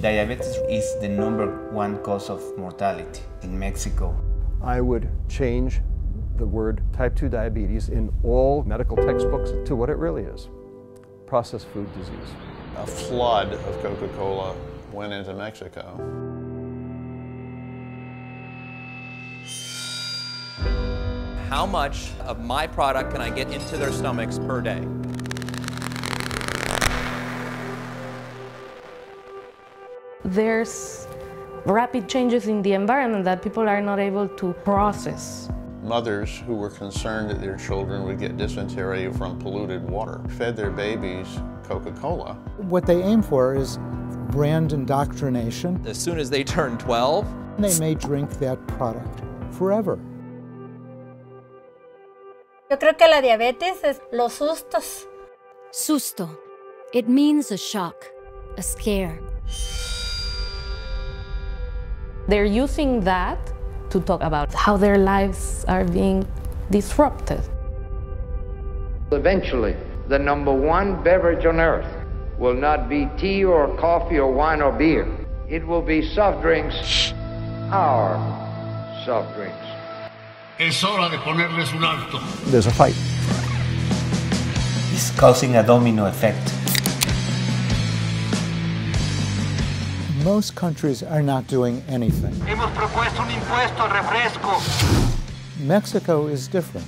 Diabetes is the number one cause of mortality in Mexico. I would change the word type 2 diabetes in all medical textbooks to what it really is processed food disease. A flood of Coca Cola went into Mexico. How much of my product can I get into their stomachs per day? There's rapid changes in the environment that people are not able to process. Mothers who were concerned that their children would get dysentery from polluted water fed their babies Coca-Cola. What they aim for is brand indoctrination. As soon as they turn 12, they may drink that product forever. Yo creo que la diabetes es los sustos. Susto. It means a shock, a scare. They're using that to talk about how their lives are being disrupted. Eventually, the number one beverage on earth will not be tea or coffee or wine or beer. It will be soft drinks, our soft drinks. Es hora de ponerles un alto. There's a fight. It's causing a domino effect. Most countries are not doing anything. Hemos propuesto un impuesto al refresco. Mexico is different.